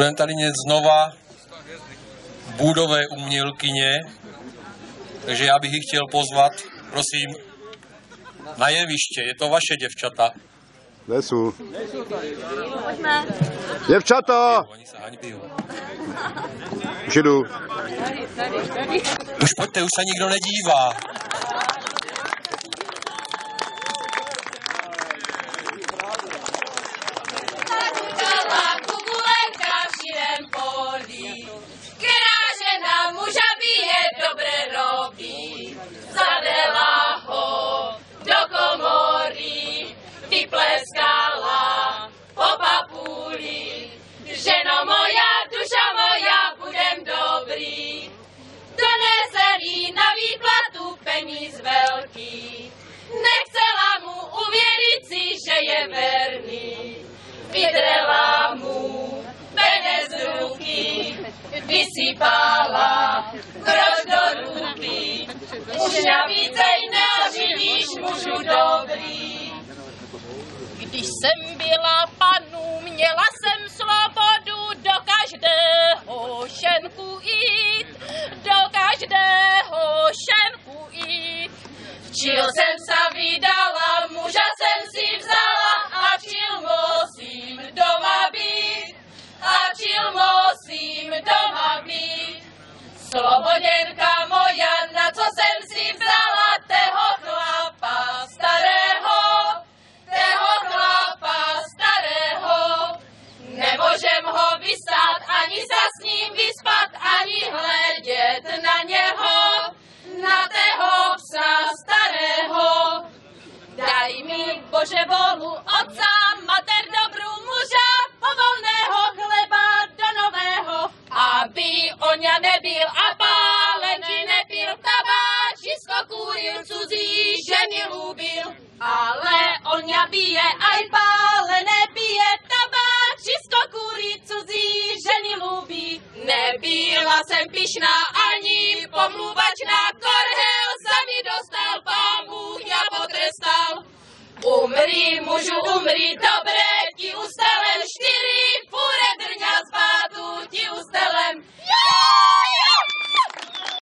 Budeme tady mít znova budové umělkyně, takže já bych ji chtěl pozvat, prosím, na jeviště. Je to vaše děvčata. Nesu. Děvčata! Oni se hanbí. Už jdu. Už pojďte, už se nikdo nedívá. Peníz velký. Nechcela mu uvěřit si, že je verný. Vydrela mu peněz ruky, vysypala groš do ruky. Už já vícej neoživíš mužu dobrý. Když jsem byla panu, měla jsem slobodu do každého šenku jít, Čil jsem se vydala, muža jsem si vzala a čil musím doma být, a čil musím doma být. Sloboděnka ja nebyl a pálený nepil tabáčisko, kúril cudzí, ženy lúbil. Ale on ja bije, aj pálené bije, tabáčisko, kúri cudzí, ženy lúbi. Nebyla jsem pišná ani pomluvačná, korhel sa mi dostal, pán Bůh ja potrestal. Umri, mužu, umri, dobre